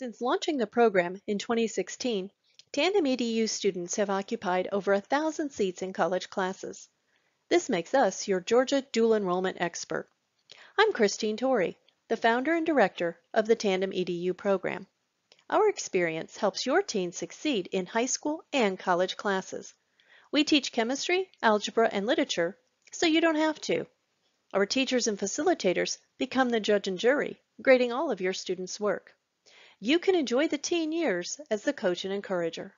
Since launching the program in 2016, Tandem EDU students have occupied over a thousand seats in college classes. This makes us your Georgia dual enrollment expert. I'm Christine Torrey, the founder and director of the Tandem EDU program. Our experience helps your teen succeed in high school and college classes. We teach chemistry, algebra, and literature, so you don't have to. Our teachers and facilitators become the judge and jury, grading all of your students' work. You can enjoy the teen years as the coach and encourager.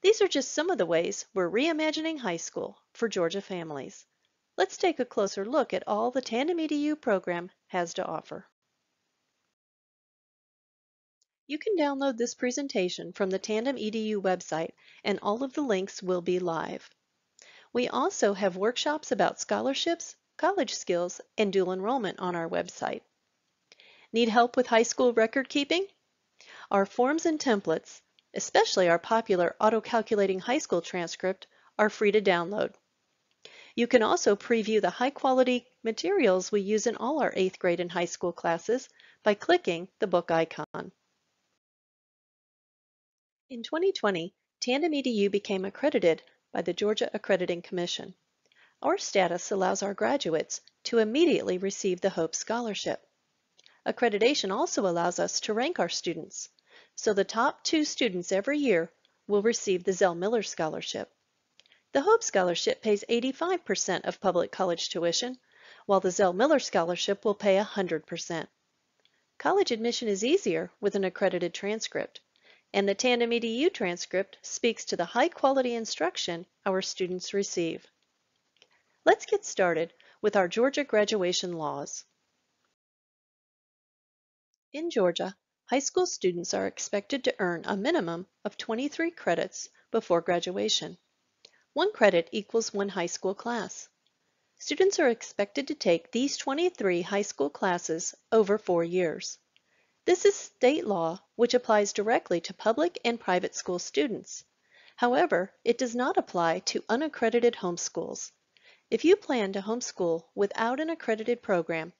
These are just some of the ways we're reimagining high school for Georgia families. Let's take a closer look at all the Tandem EDU program has to offer. You can download this presentation from the Tandem EDU website and all of the links will be live. We also have workshops about scholarships, college skills, and dual enrollment on our website. Need help with high school record keeping? Our forms and templates, especially our popular auto-calculating high school transcript, are free to download. You can also preview the high-quality materials we use in all our 8th grade and high school classes by clicking the book icon. In 2020, Tandem EDU became accredited by the Georgia Accrediting Commission. Our status allows our graduates to immediately receive the HOPE Scholarship. Accreditation also allows us to rank our students so the top two students every year will receive the Zell Miller Scholarship. The Hope Scholarship pays 85% of public college tuition, while the Zell Miller Scholarship will pay 100%. College admission is easier with an accredited transcript, and the Tandem EDU transcript speaks to the high quality instruction our students receive. Let's get started with our Georgia graduation laws. In Georgia, high school students are expected to earn a minimum of 23 credits before graduation. One credit equals one high school class. Students are expected to take these 23 high school classes over four years. This is state law, which applies directly to public and private school students. However, it does not apply to unaccredited homeschools. If you plan to homeschool without an accredited program,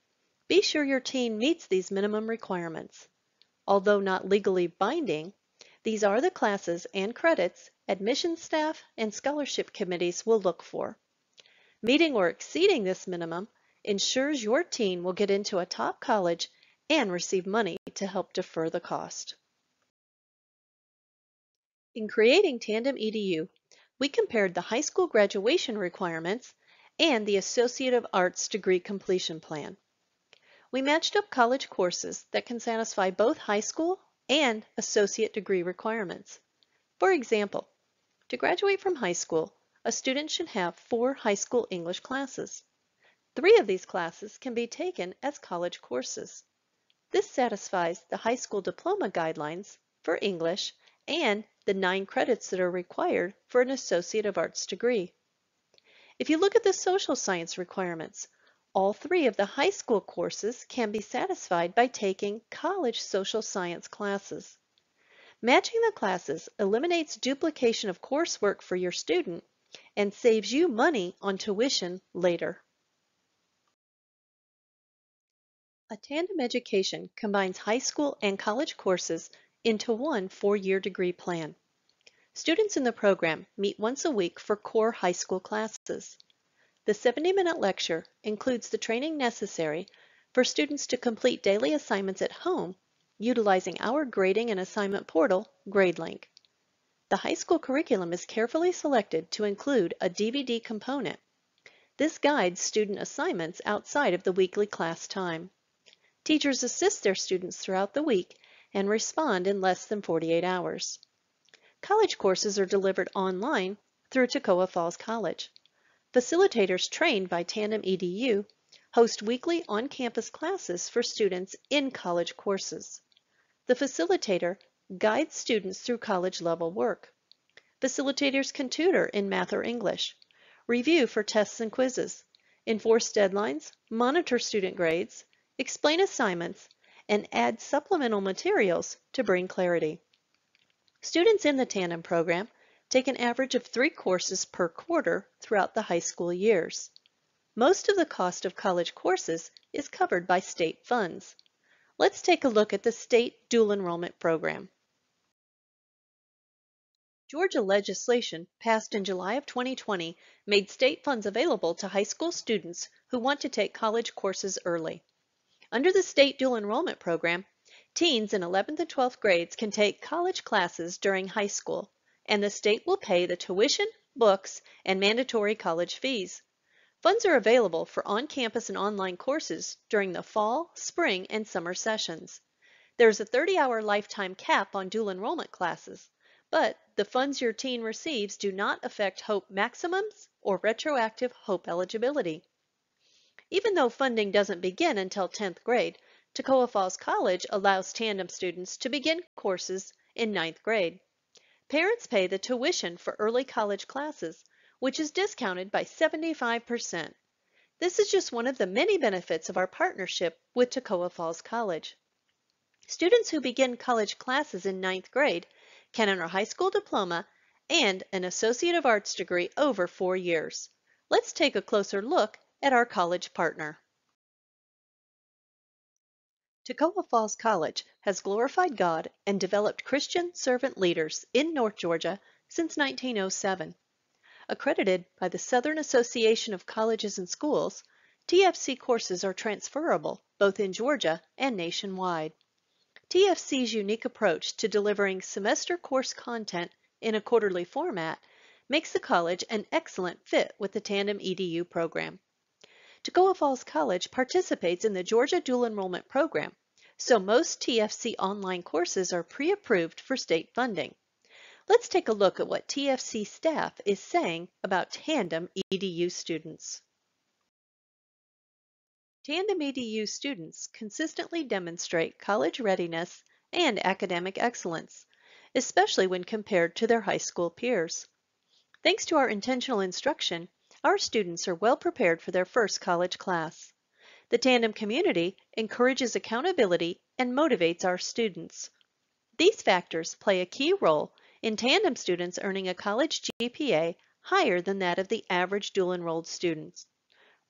be sure your teen meets these minimum requirements. Although not legally binding, these are the classes and credits admission staff and scholarship committees will look for. Meeting or exceeding this minimum ensures your teen will get into a top college and receive money to help defer the cost. In creating Tandem EDU, we compared the high school graduation requirements and the Associate of Arts degree completion plan. We matched up college courses that can satisfy both high school and associate degree requirements. For example, to graduate from high school, a student should have four high school English classes. Three of these classes can be taken as college courses. This satisfies the high school diploma guidelines for English and the nine credits that are required for an Associate of Arts degree. If you look at the social science requirements, all three of the high school courses can be satisfied by taking college social science classes. Matching the classes eliminates duplication of coursework for your student and saves you money on tuition later. A tandem education combines high school and college courses into one four-year degree plan. Students in the program meet once a week for core high school classes. The 70-minute lecture includes the training necessary for students to complete daily assignments at home utilizing our grading and assignment portal, GradeLink. The high school curriculum is carefully selected to include a DVD component. This guides student assignments outside of the weekly class time. Teachers assist their students throughout the week and respond in less than 48 hours. College courses are delivered online through Toccoa Falls College. Facilitators trained by Tandem EDU host weekly on-campus classes for students in college courses. The facilitator guides students through college-level work. Facilitators can tutor in math or English, review for tests and quizzes, enforce deadlines, monitor student grades, explain assignments, and add supplemental materials to bring clarity. Students in the Tandem program take an average of three courses per quarter throughout the high school years. Most of the cost of college courses is covered by state funds. Let's take a look at the state dual enrollment program. Georgia legislation passed in July of 2020 made state funds available to high school students who want to take college courses early. Under the state dual enrollment program, teens in 11th and 12th grades can take college classes during high school, and the state will pay the tuition, books, and mandatory college fees. Funds are available for on-campus and online courses during the fall, spring, and summer sessions. There's a 30-hour lifetime cap on dual enrollment classes, but the funds your teen receives do not affect HOPE maximums or retroactive HOPE eligibility. Even though funding doesn't begin until 10th grade, Toccoa Falls College allows tandem students to begin courses in 9th grade. Parents pay the tuition for early college classes, which is discounted by 75%. This is just one of the many benefits of our partnership with Toccoa Falls College. Students who begin college classes in ninth grade can earn a high school diploma and an Associate of Arts degree over four years. Let's take a closer look at our college partner. Toccoa Falls College has glorified God and developed Christian servant leaders in North Georgia since 1907. Accredited by the Southern Association of Colleges and Schools, TFC courses are transferable both in Georgia and nationwide. TFC's unique approach to delivering semester course content in a quarterly format makes the college an excellent fit with the Tandem EDU program. Toccoa Falls College participates in the Georgia Dual Enrollment Program, so most TFC online courses are pre-approved for state funding. Let's take a look at what TFC staff is saying about Tandem EDU students. Tandem EDU students consistently demonstrate college readiness and academic excellence, especially when compared to their high school peers. Thanks to our intentional instruction, our students are well prepared for their first college class. The Tandem community encourages accountability and motivates our students. These factors play a key role in Tandem students earning a college GPA higher than that of the average dual enrolled students.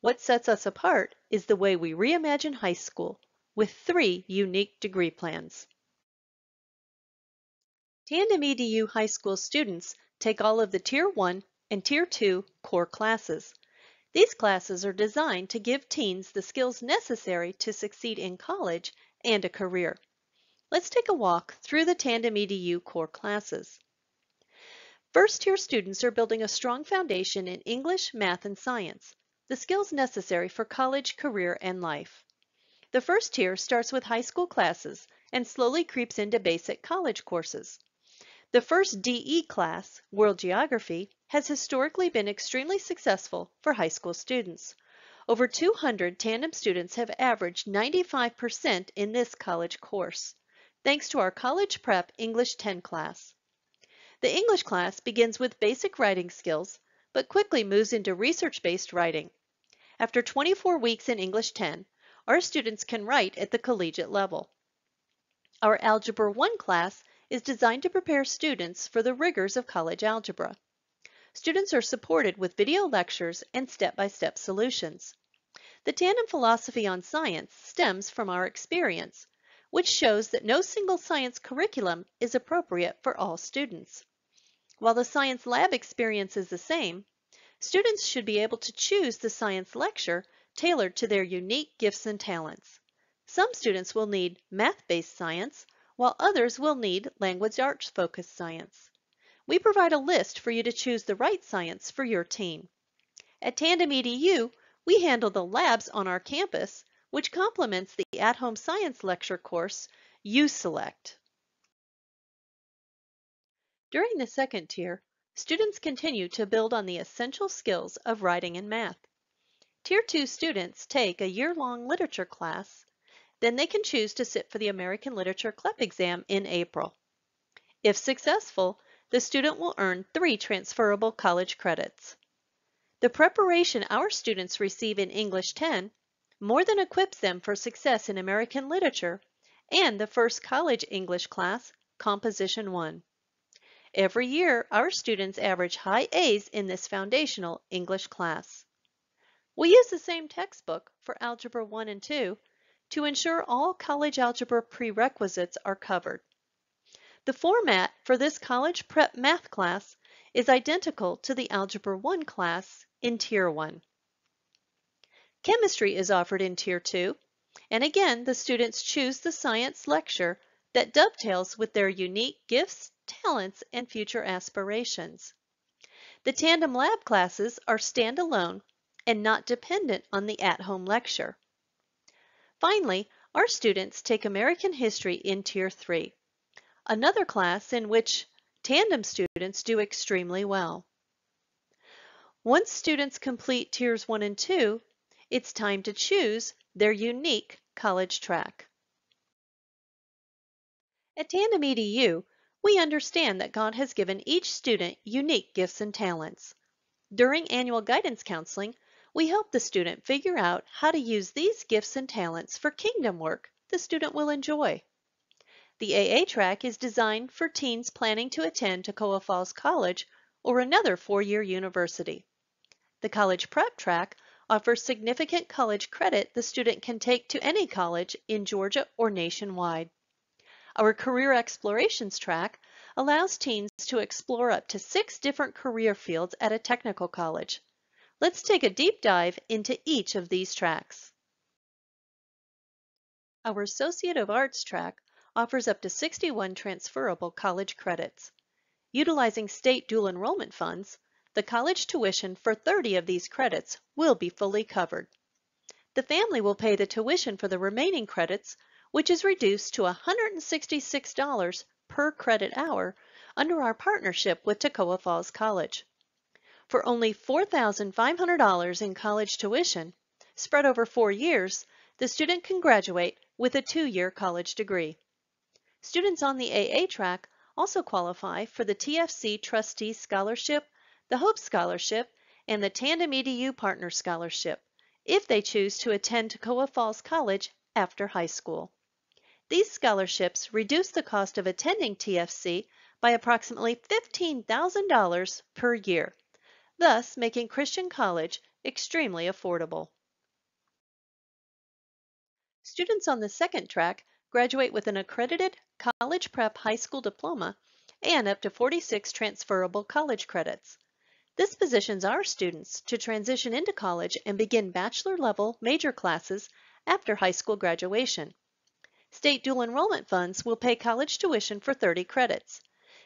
What sets us apart is the way we reimagine high school with three unique degree plans. Tandem EDU high school students take all of the Tier 1 and Tier 2 core classes. These classes are designed to give teens the skills necessary to succeed in college and a career. Let's take a walk through the Tandem EDU core classes. First year students are building a strong foundation in English, math, and science the skills necessary for college, career, and life. The first tier starts with high school classes and slowly creeps into basic college courses. The first DE class, World Geography, has historically been extremely successful for high school students. Over 200 tandem students have averaged 95% in this college course, thanks to our College Prep English 10 class. The English class begins with basic writing skills, but quickly moves into research-based writing. After 24 weeks in English 10, our students can write at the collegiate level. Our Algebra 1 class is designed to prepare students for the rigors of college algebra. Students are supported with video lectures and step-by-step -step solutions. The tandem philosophy on science stems from our experience, which shows that no single science curriculum is appropriate for all students. While the science lab experience is the same, Students should be able to choose the science lecture tailored to their unique gifts and talents. Some students will need math-based science, while others will need language arts-focused science. We provide a list for you to choose the right science for your team. At Tandem EDU, we handle the labs on our campus, which complements the at-home science lecture course you select. During the second tier, Students continue to build on the essential skills of writing and math. Tier 2 students take a year-long literature class, then they can choose to sit for the American Literature CLEP exam in April. If successful, the student will earn three transferable college credits. The preparation our students receive in English 10 more than equips them for success in American literature and the first college English class, Composition 1. Every year, our students average high A's in this foundational English class. We use the same textbook for Algebra 1 and 2, to ensure all college algebra prerequisites are covered. The format for this college prep math class is identical to the Algebra 1 class in Tier 1. Chemistry is offered in Tier 2, and again the students choose the science lecture that dovetails with their unique gifts, talents, and future aspirations. The tandem lab classes are standalone and not dependent on the at-home lecture. Finally, our students take American History in Tier 3, another class in which tandem students do extremely well. Once students complete Tiers 1 and 2, it's time to choose their unique college track. At Tandem EDU, we understand that God has given each student unique gifts and talents. During annual guidance counseling, we help the student figure out how to use these gifts and talents for kingdom work the student will enjoy. The AA track is designed for teens planning to attend Toccoa Falls College or another four-year university. The College Prep track offers significant college credit the student can take to any college in Georgia or nationwide. Our Career Explorations track allows teens to explore up to six different career fields at a technical college. Let's take a deep dive into each of these tracks. Our Associate of Arts track offers up to 61 transferable college credits. Utilizing state dual enrollment funds, the college tuition for 30 of these credits will be fully covered. The family will pay the tuition for the remaining credits which is reduced to $166 per credit hour under our partnership with Toccoa Falls College. For only $4,500 in college tuition, spread over four years, the student can graduate with a two-year college degree. Students on the AA track also qualify for the TFC Trustee Scholarship, the Hope Scholarship, and the Tandem EDU Partner Scholarship if they choose to attend Toccoa Falls College after high school. These scholarships reduce the cost of attending TFC by approximately $15,000 per year, thus making Christian college extremely affordable. Students on the second track graduate with an accredited college prep high school diploma and up to 46 transferable college credits. This positions our students to transition into college and begin bachelor level major classes after high school graduation. State dual enrollment funds will pay college tuition for 30 credits,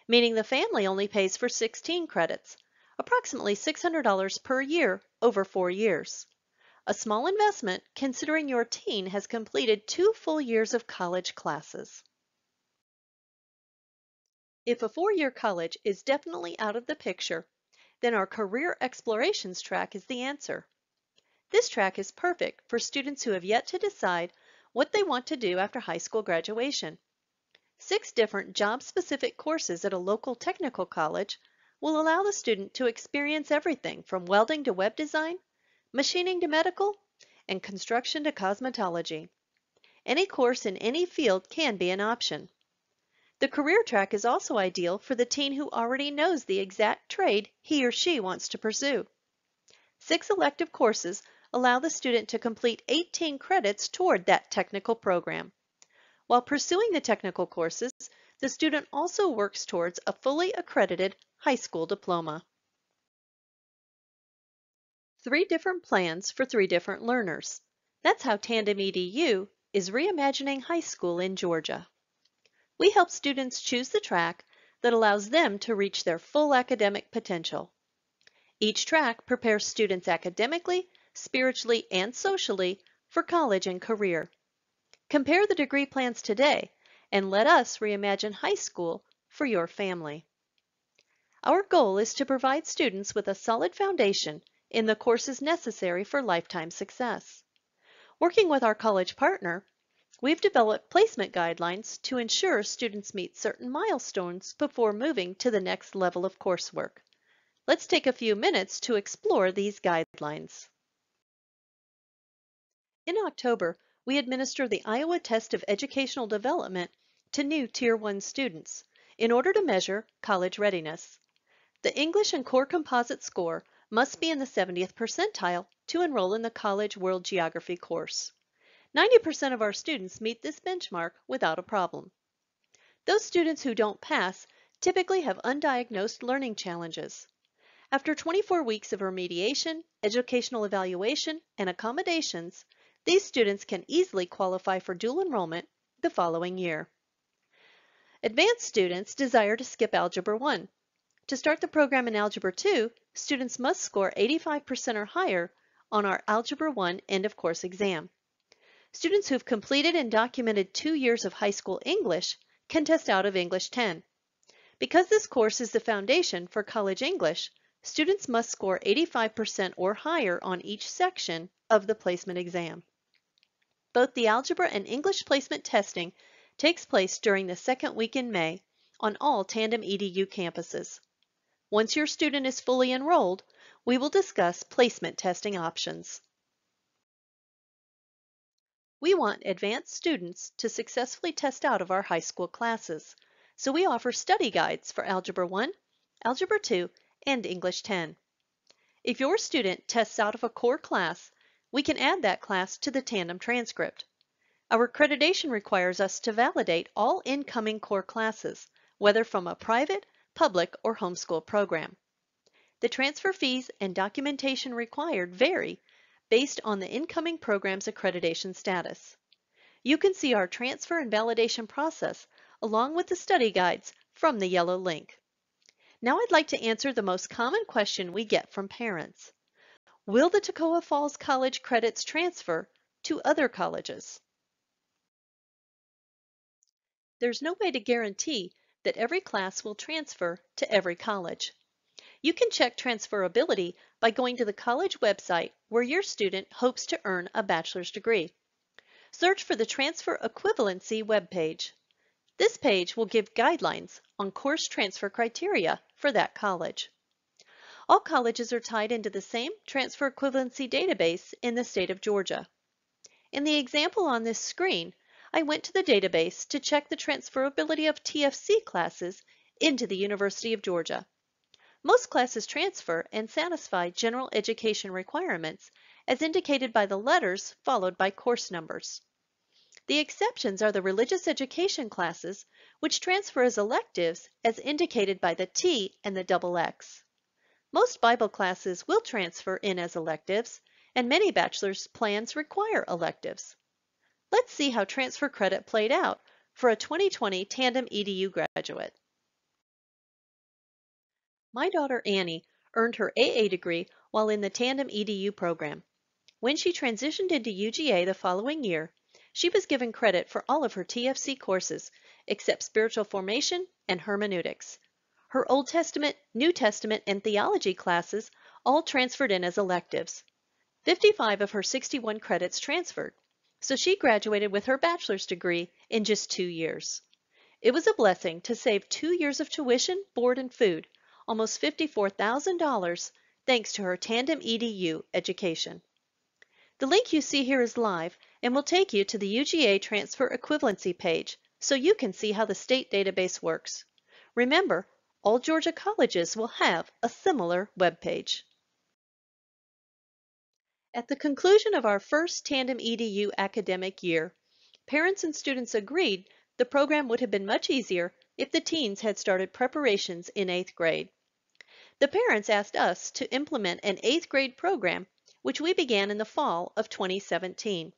meaning the family only pays for 16 credits, approximately $600 per year over four years. A small investment considering your teen has completed two full years of college classes. If a four-year college is definitely out of the picture, then our Career Explorations track is the answer. This track is perfect for students who have yet to decide what they want to do after high school graduation. Six different job-specific courses at a local technical college will allow the student to experience everything from welding to web design, machining to medical, and construction to cosmetology. Any course in any field can be an option. The career track is also ideal for the teen who already knows the exact trade he or she wants to pursue. Six elective courses allow the student to complete 18 credits toward that technical program. While pursuing the technical courses, the student also works towards a fully accredited high school diploma. Three different plans for three different learners. That's how Tandem EDU is reimagining high school in Georgia. We help students choose the track that allows them to reach their full academic potential. Each track prepares students academically spiritually, and socially for college and career. Compare the degree plans today and let us reimagine high school for your family. Our goal is to provide students with a solid foundation in the courses necessary for lifetime success. Working with our college partner, we've developed placement guidelines to ensure students meet certain milestones before moving to the next level of coursework. Let's take a few minutes to explore these guidelines. In October, we administer the Iowa Test of Educational Development to new Tier 1 students in order to measure college readiness. The English and Core Composite score must be in the 70th percentile to enroll in the College World Geography course. 90% of our students meet this benchmark without a problem. Those students who don't pass typically have undiagnosed learning challenges. After 24 weeks of remediation, educational evaluation, and accommodations, these students can easily qualify for dual enrollment the following year. Advanced students desire to skip Algebra 1. To start the program in Algebra 2, students must score 85% or higher on our Algebra 1 end of course exam. Students who've completed and documented two years of high school English can test out of English 10. Because this course is the foundation for college English, students must score 85% or higher on each section of the placement exam. Both the algebra and English placement testing takes place during the second week in May on all Tandem EDU campuses. Once your student is fully enrolled, we will discuss placement testing options. We want advanced students to successfully test out of our high school classes, so we offer study guides for Algebra 1, Algebra 2, and English 10. If your student tests out of a core class, we can add that class to the Tandem transcript. Our accreditation requires us to validate all incoming core classes, whether from a private, public, or homeschool program. The transfer fees and documentation required vary based on the incoming program's accreditation status. You can see our transfer and validation process along with the study guides from the yellow link. Now I'd like to answer the most common question we get from parents. Will the Toccoa Falls College credits transfer to other colleges? There's no way to guarantee that every class will transfer to every college. You can check transferability by going to the college website where your student hopes to earn a bachelor's degree. Search for the Transfer Equivalency webpage. This page will give guidelines on course transfer criteria for that college. All colleges are tied into the same transfer equivalency database in the state of Georgia. In the example on this screen, I went to the database to check the transferability of TFC classes into the University of Georgia. Most classes transfer and satisfy general education requirements as indicated by the letters followed by course numbers. The exceptions are the religious education classes, which transfer as electives as indicated by the T and the double X. Most Bible classes will transfer in as electives, and many bachelor's plans require electives. Let's see how transfer credit played out for a 2020 Tandem EDU graduate. My daughter Annie earned her AA degree while in the Tandem EDU program. When she transitioned into UGA the following year, she was given credit for all of her TFC courses except spiritual formation and hermeneutics. Her Old Testament, New Testament, and theology classes all transferred in as electives. 55 of her 61 credits transferred so she graduated with her bachelor's degree in just two years. It was a blessing to save two years of tuition, board, and food, almost $54,000, thanks to her Tandem EDU education. The link you see here is live and will take you to the UGA transfer equivalency page so you can see how the state database works. Remember, all Georgia colleges will have a similar web page. At the conclusion of our first Tandem EDU academic year, parents and students agreed the program would have been much easier if the teens had started preparations in eighth grade. The parents asked us to implement an eighth grade program, which we began in the fall of 2017.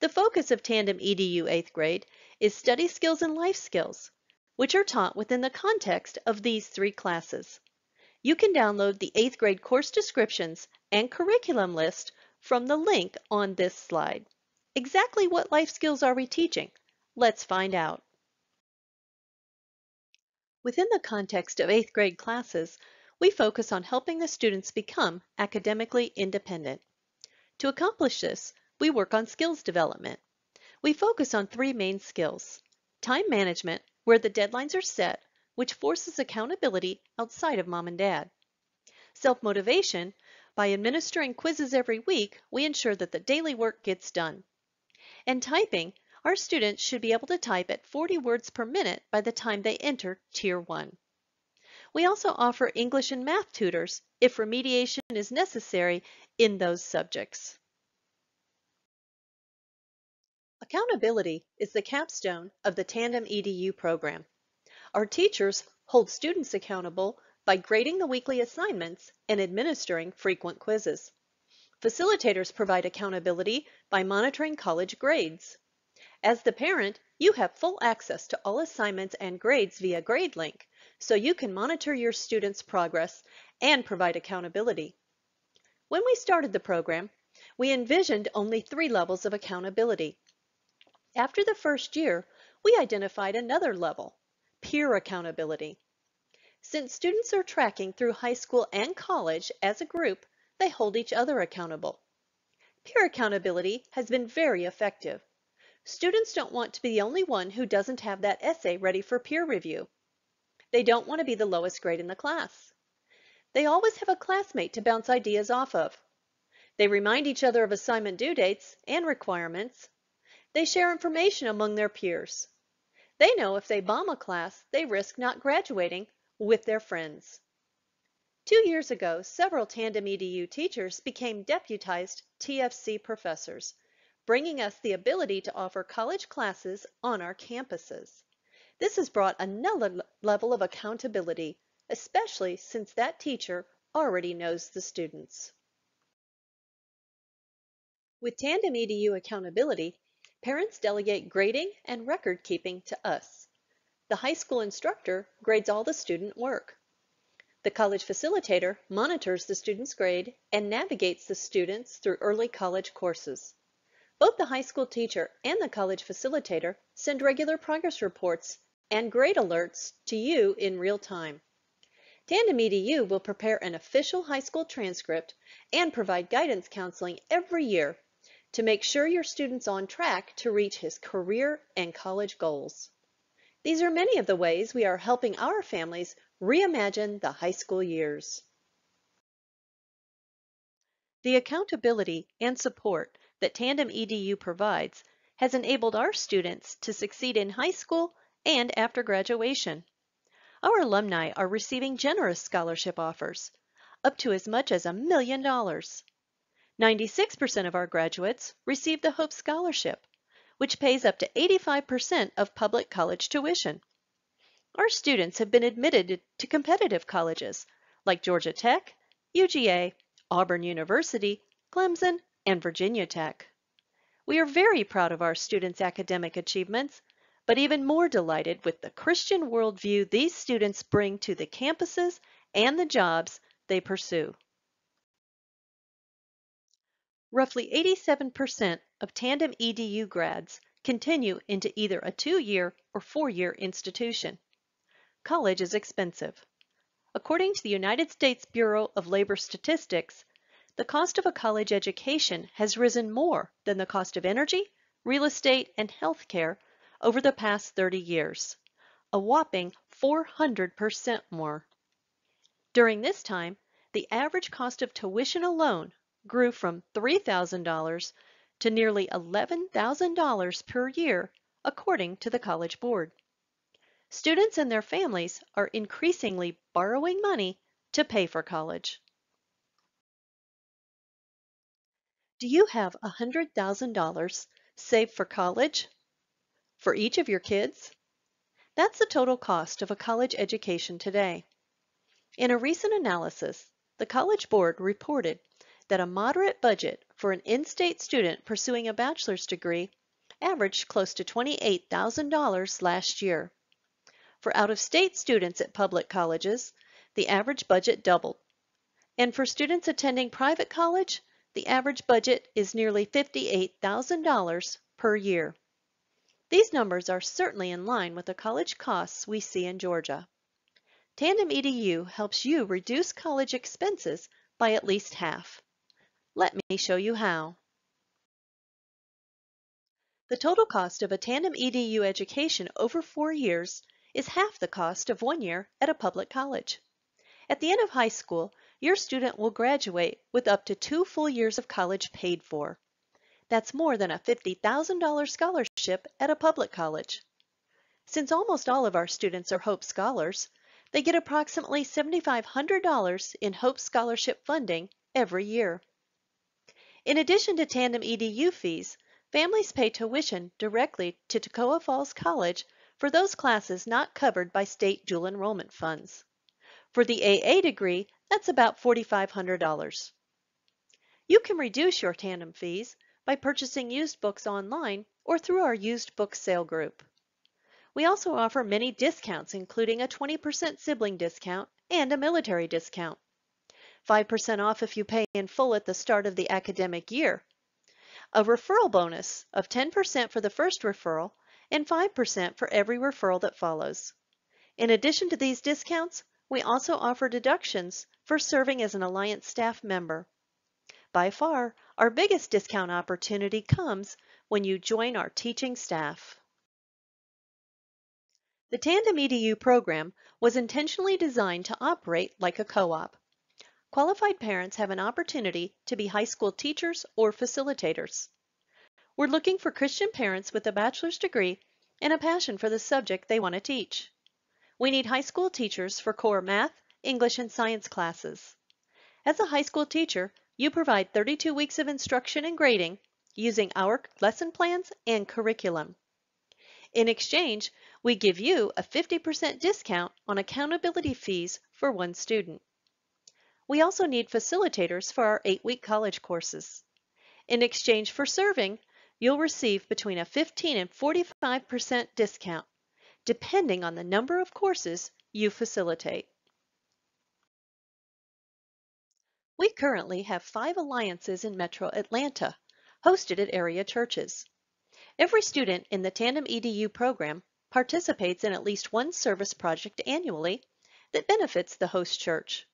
The focus of Tandem EDU eighth grade is study skills and life skills, which are taught within the context of these three classes. You can download the eighth grade course descriptions and curriculum list from the link on this slide. Exactly what life skills are we teaching? Let's find out. Within the context of eighth grade classes, we focus on helping the students become academically independent. To accomplish this, we work on skills development. We focus on three main skills. Time management, where the deadlines are set which forces accountability outside of mom and dad. Self-motivation, by administering quizzes every week, we ensure that the daily work gets done. And typing, our students should be able to type at 40 words per minute by the time they enter Tier 1. We also offer English and math tutors if remediation is necessary in those subjects. Accountability is the capstone of the Tandem EDU program. Our teachers hold students accountable by grading the weekly assignments and administering frequent quizzes. Facilitators provide accountability by monitoring college grades. As the parent, you have full access to all assignments and grades via GradeLink, so you can monitor your students' progress and provide accountability. When we started the program, we envisioned only three levels of accountability. After the first year, we identified another level, peer accountability. Since students are tracking through high school and college as a group, they hold each other accountable. Peer accountability has been very effective. Students don't want to be the only one who doesn't have that essay ready for peer review. They don't want to be the lowest grade in the class. They always have a classmate to bounce ideas off of. They remind each other of assignment due dates and requirements. They share information among their peers. They know if they bomb a class, they risk not graduating with their friends. Two years ago, several Tandem EDU teachers became deputized TFC professors, bringing us the ability to offer college classes on our campuses. This has brought another level of accountability, especially since that teacher already knows the students. With Tandem EDU accountability, parents delegate grading and record keeping to us. The high school instructor grades all the student work. The college facilitator monitors the student's grade and navigates the students through early college courses. Both the high school teacher and the college facilitator send regular progress reports and grade alerts to you in real time. Tandem EDU will prepare an official high school transcript and provide guidance counseling every year to make sure your student's on track to reach his career and college goals. These are many of the ways we are helping our families reimagine the high school years. The accountability and support that Tandem EDU provides has enabled our students to succeed in high school and after graduation. Our alumni are receiving generous scholarship offers, up to as much as a million dollars. 96% of our graduates receive the Hope Scholarship, which pays up to 85% of public college tuition. Our students have been admitted to competitive colleges like Georgia Tech, UGA, Auburn University, Clemson, and Virginia Tech. We are very proud of our students' academic achievements, but even more delighted with the Christian worldview these students bring to the campuses and the jobs they pursue. Roughly 87% of Tandem EDU grads continue into either a two-year or four-year institution. College is expensive. According to the United States Bureau of Labor Statistics, the cost of a college education has risen more than the cost of energy, real estate, and health care over the past 30 years, a whopping 400% more. During this time, the average cost of tuition alone grew from $3,000 to nearly $11,000 per year, according to the College Board. Students and their families are increasingly borrowing money to pay for college. Do you have $100,000 saved for college? For each of your kids? That's the total cost of a college education today. In a recent analysis, the College Board reported that a moderate budget for an in-state student pursuing a bachelor's degree averaged close to $28,000 last year. For out-of-state students at public colleges, the average budget doubled. And for students attending private college, the average budget is nearly $58,000 per year. These numbers are certainly in line with the college costs we see in Georgia. Tandem EDU helps you reduce college expenses by at least half. Let me show you how. The total cost of a Tandem EDU education over four years is half the cost of one year at a public college. At the end of high school, your student will graduate with up to two full years of college paid for. That's more than a $50,000 scholarship at a public college. Since almost all of our students are Hope Scholars, they get approximately $7,500 in Hope Scholarship funding every year. In addition to Tandem EDU fees, Families pay tuition directly to Toccoa Falls College for those classes not covered by state dual enrollment funds. For the AA degree, that's about $4,500. You can reduce your tandem fees by purchasing used books online or through our used book sale group. We also offer many discounts including a 20% sibling discount and a military discount. 5% off if you pay in full at the start of the academic year. A referral bonus of 10% for the first referral and 5% for every referral that follows. In addition to these discounts, we also offer deductions for serving as an Alliance staff member. By far, our biggest discount opportunity comes when you join our teaching staff. The Tandem EDU program was intentionally designed to operate like a co-op. Qualified parents have an opportunity to be high school teachers or facilitators. We're looking for Christian parents with a bachelor's degree and a passion for the subject they want to teach. We need high school teachers for core math, English, and science classes. As a high school teacher, you provide 32 weeks of instruction and grading using our lesson plans and curriculum. In exchange, we give you a 50% discount on accountability fees for one student. We also need facilitators for our eight-week college courses. In exchange for serving, you'll receive between a 15 and 45% discount, depending on the number of courses you facilitate. We currently have five alliances in Metro Atlanta, hosted at area churches. Every student in the Tandem EDU program participates in at least one service project annually that benefits the host church.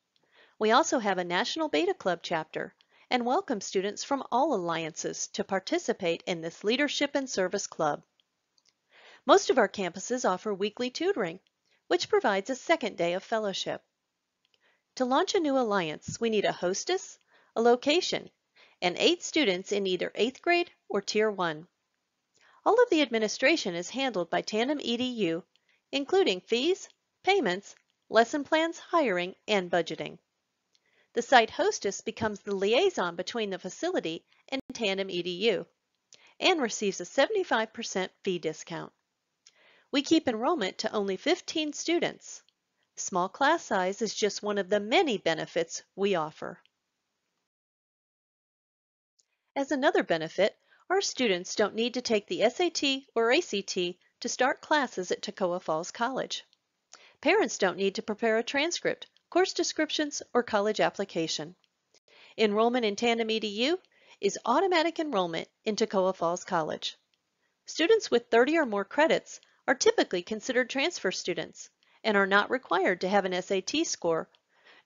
We also have a National Beta Club chapter and welcome students from all alliances to participate in this leadership and service club. Most of our campuses offer weekly tutoring, which provides a second day of fellowship. To launch a new alliance, we need a hostess, a location, and eight students in either 8th grade or Tier 1. All of the administration is handled by Tandem EDU, including fees, payments, lesson plans, hiring, and budgeting. The site hostess becomes the liaison between the facility and Tandem EDU and receives a 75% fee discount. We keep enrollment to only 15 students. Small class size is just one of the many benefits we offer. As another benefit, our students don't need to take the SAT or ACT to start classes at Toccoa Falls College. Parents don't need to prepare a transcript, course descriptions, or college application. Enrollment in Tandem EDU is automatic enrollment in Toccoa Falls College. Students with 30 or more credits are typically considered transfer students and are not required to have an SAT score,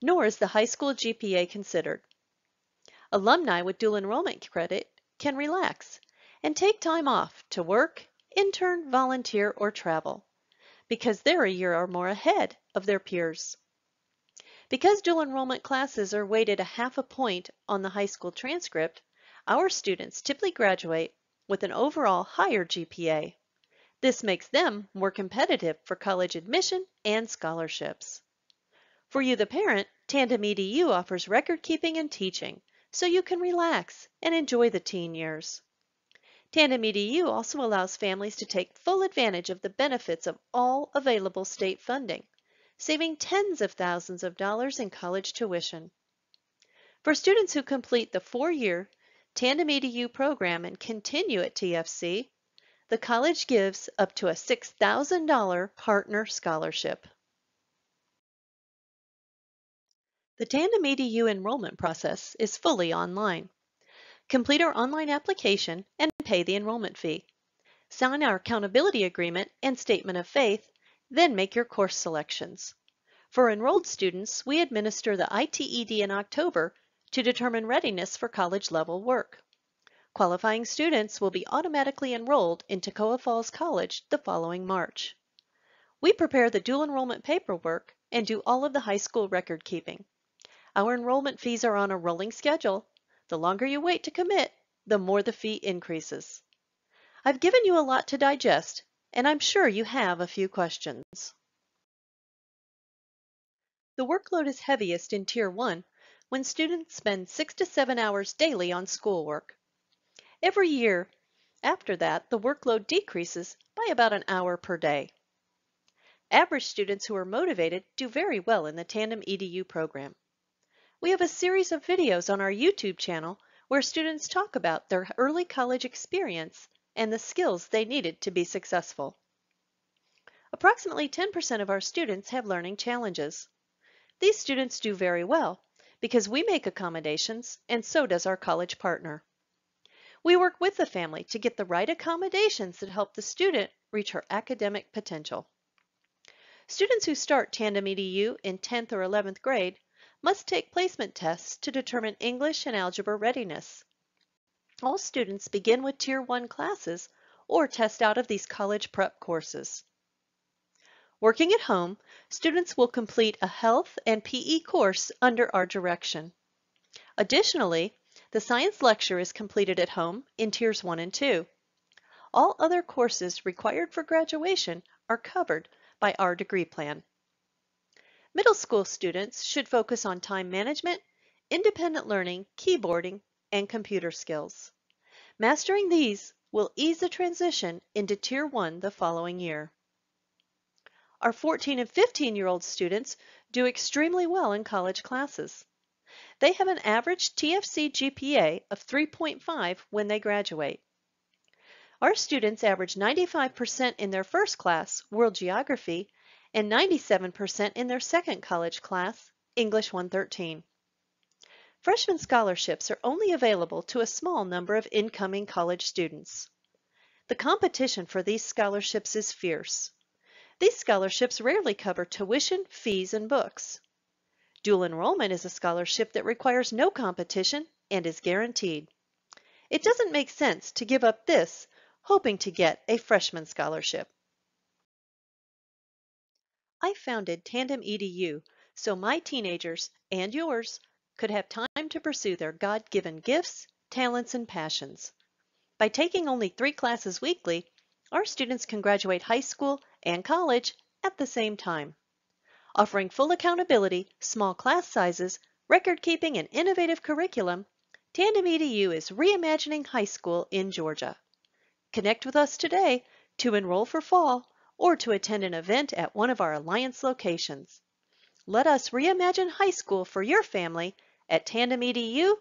nor is the high school GPA considered. Alumni with dual enrollment credit can relax and take time off to work, intern, volunteer, or travel because they're a year or more ahead of their peers. Because dual enrollment classes are weighted a half a point on the high school transcript, our students typically graduate with an overall higher GPA. This makes them more competitive for college admission and scholarships. For you, the parent, Tandem EDU offers record keeping and teaching, so you can relax and enjoy the teen years. Tandem EDU also allows families to take full advantage of the benefits of all available state funding, saving tens of thousands of dollars in college tuition. For students who complete the four-year Tandem EDU program and continue at TFC, the college gives up to a $6,000 partner scholarship. The Tandem EDU enrollment process is fully online. Complete our online application and pay the enrollment fee. Sign our accountability agreement and statement of faith, then make your course selections. For enrolled students, we administer the ITED in October to determine readiness for college level work. Qualifying students will be automatically enrolled in Toccoa Falls College the following March. We prepare the dual enrollment paperwork and do all of the high school record keeping. Our enrollment fees are on a rolling schedule. The longer you wait to commit, the more the fee increases. I've given you a lot to digest, and I'm sure you have a few questions. The workload is heaviest in Tier 1 when students spend six to seven hours daily on schoolwork. Every year, After that, the workload decreases by about an hour per day. Average students who are motivated do very well in the Tandem EDU program. We have a series of videos on our YouTube channel where students talk about their early college experience and the skills they needed to be successful. Approximately 10% of our students have learning challenges. These students do very well because we make accommodations and so does our college partner. We work with the family to get the right accommodations that help the student reach her academic potential. Students who start Tandem EDU in 10th or 11th grade must take placement tests to determine English and algebra readiness. All students begin with Tier 1 classes or test out of these college prep courses. Working at home, students will complete a health and PE course under our direction. Additionally, the science lecture is completed at home in Tiers 1 and 2. All other courses required for graduation are covered by our degree plan. Middle school students should focus on time management, independent learning, keyboarding, and computer skills. Mastering these will ease the transition into Tier 1 the following year. Our 14 and 15 year old students do extremely well in college classes. They have an average TFC GPA of 3.5 when they graduate. Our students average 95% in their first class, World Geography, and 97% in their second college class, English 113. Freshman scholarships are only available to a small number of incoming college students. The competition for these scholarships is fierce. These scholarships rarely cover tuition, fees, and books. Dual enrollment is a scholarship that requires no competition and is guaranteed. It doesn't make sense to give up this hoping to get a freshman scholarship. I founded Tandem EDU so my teenagers and yours could have time to pursue their God-given gifts, talents, and passions. By taking only three classes weekly, our students can graduate high school and college at the same time. Offering full accountability, small class sizes, record keeping, and innovative curriculum, Tandem EDU is reimagining high school in Georgia. Connect with us today to enroll for fall or to attend an event at one of our Alliance locations. Let us reimagine high school for your family at tandemedu.org.